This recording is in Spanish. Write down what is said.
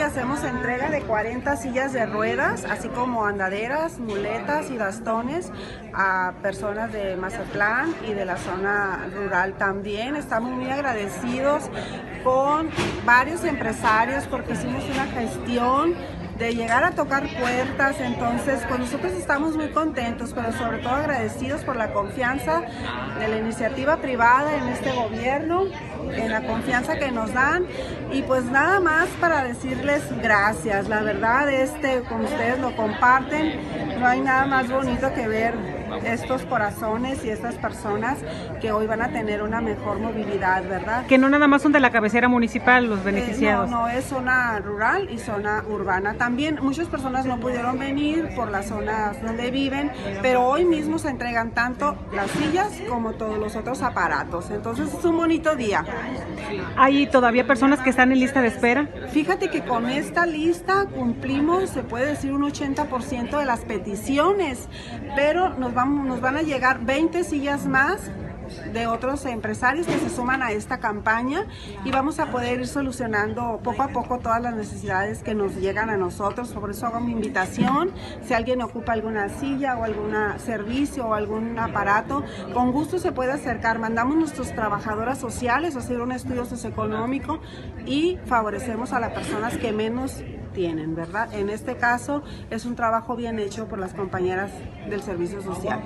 hacemos entrega de 40 sillas de ruedas, así como andaderas, muletas y bastones a personas de Mazatlán y de la zona rural también. Estamos muy agradecidos con varios empresarios porque hicimos una gestión de llegar a tocar puertas, entonces pues nosotros estamos muy contentos, pero sobre todo agradecidos por la confianza de la iniciativa privada en este gobierno, en la confianza que nos dan. Y pues nada más para decirles gracias, la verdad este, como ustedes lo comparten, no hay nada más bonito que ver estos corazones y estas personas que hoy van a tener una mejor movilidad, ¿verdad? Que no nada más son de la cabecera municipal los beneficiados. Eh, no, no, es zona rural y zona urbana. También muchas personas no pudieron venir por las zonas donde viven, pero hoy mismo se entregan tanto las sillas como todos los otros aparatos. Entonces es un bonito día. ¿Hay todavía personas que están en lista de espera? Fíjate que con esta lista cumplimos, se puede decir, un 80% de las peticiones, pero nos vamos, nos van a llegar 20 sillas más de otros empresarios que se suman a esta campaña y vamos a poder ir solucionando poco a poco todas las necesidades que nos llegan a nosotros. Por eso hago mi invitación. Si alguien ocupa alguna silla o algún servicio o algún aparato, con gusto se puede acercar. Mandamos nuestros trabajadoras sociales a hacer un estudio socioeconómico y favorecemos a las personas que menos tienen, ¿verdad? En este caso es un trabajo bien hecho por las compañeras del servicio social.